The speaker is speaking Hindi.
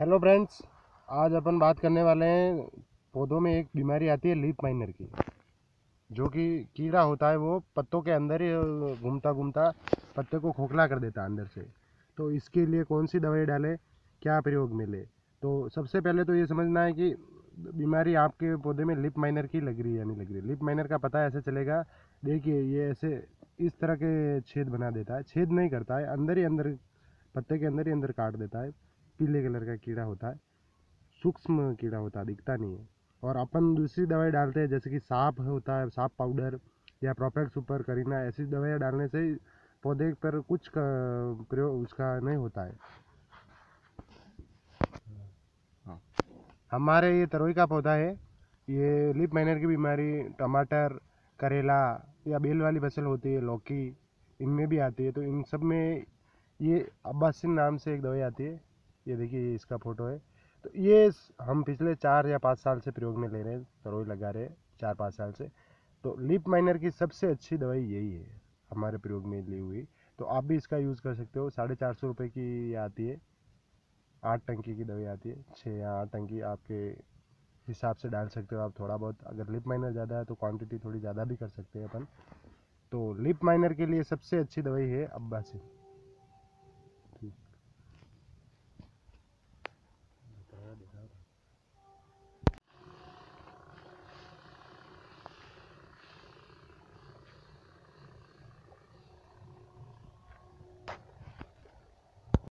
हेलो फ्रेंड्स आज अपन बात करने वाले हैं पौधों में एक बीमारी आती है लीप माइनर की, जो कि कीड़ा होता है वो पत्तों के अंदर ही घूमता घूमता पत्ते को खोखला कर देता है अंदर से। तो इसके लिए कौन सी दवाई डालें, क्या प्रयोग मिले तो सबसे पहले तो ये समझना है कि बीमारी आपके पौधे में लिप माइनर की लग रही है या नहीं लग रही लिप माइनर का पता ऐसे चलेगा, देखिए ये ऐसे इस तरह के छेद बना देता है, छेद नहीं करता है, अंदर ही अंदर, पत्ते के अंदर ही अंदर काट देता है। पीले कलर का कीड़ा होता है सूक्ष्म कीड़ा होता है दिखता नहीं है। और अपन दूसरी दवाई डालते हैं जैसे कि सांप होता है सांप पाउडर या प्रोपेक्ट सुपर करीना ऐसी दवाइयाँ डालने से पौधे पर कुछ प्रयोग उसका नहीं होता है। हाँ। हमारे ये तरोई का पौधा है ये लिप माइनर की बीमारी टमाटर करेला या बेल वाली फ़सल होती है लौकी इनमें भी आती है तो इन सब में ये अब्बासिन नाम से एक दवाई आती है। ये देखिए इसका फ़ोटो है। तो ये हम पिछले चार या पाँच साल से प्रयोग में ले रहे हैं तरोई लगा रहे हैं, चार पाँच साल से। तो लिप माइनर की सबसे अच्छी दवाई यही है, हमारे प्रयोग में ली हुई। तो आप भी इसका यूज़ कर सकते हो, साढ़े चार सौ रुपये की आती है। आठ टंकी की दवाई आती है छः या आठ टंकी आपके हिसाब से डाल सकते हो आप थोड़ा बहुत। अगर लिप माइनर ज़्यादा है तो क्वांटिटी थोड़ी ज़्यादा भी कर सकते हैं अपन। तो लिप माइनर के लिए सबसे अच्छी दवाई है अब्बा से